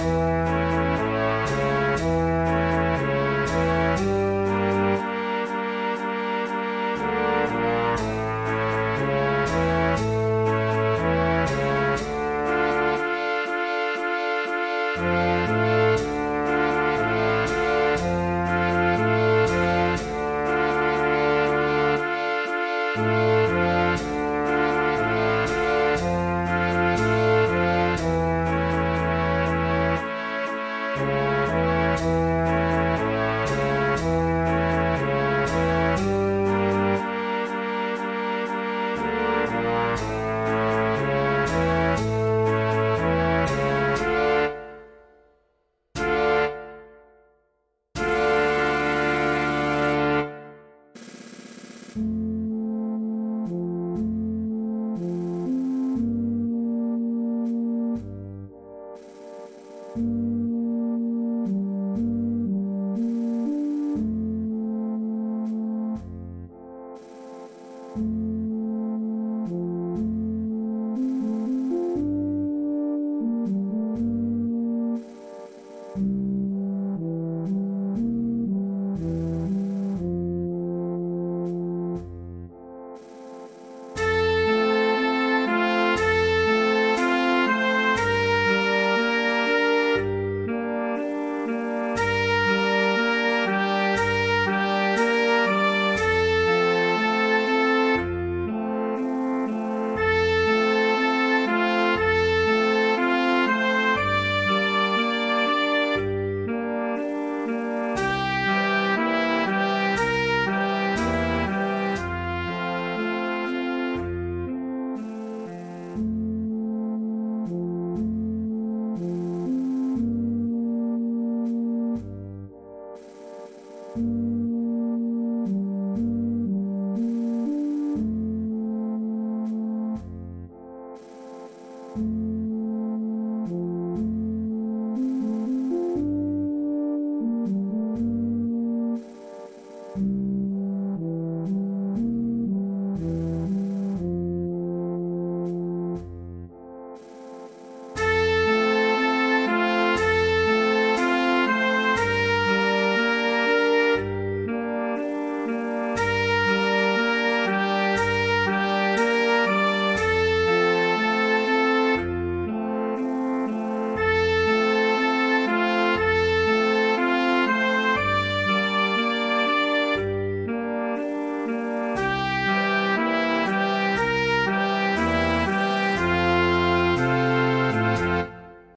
Bye.